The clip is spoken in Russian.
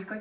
яка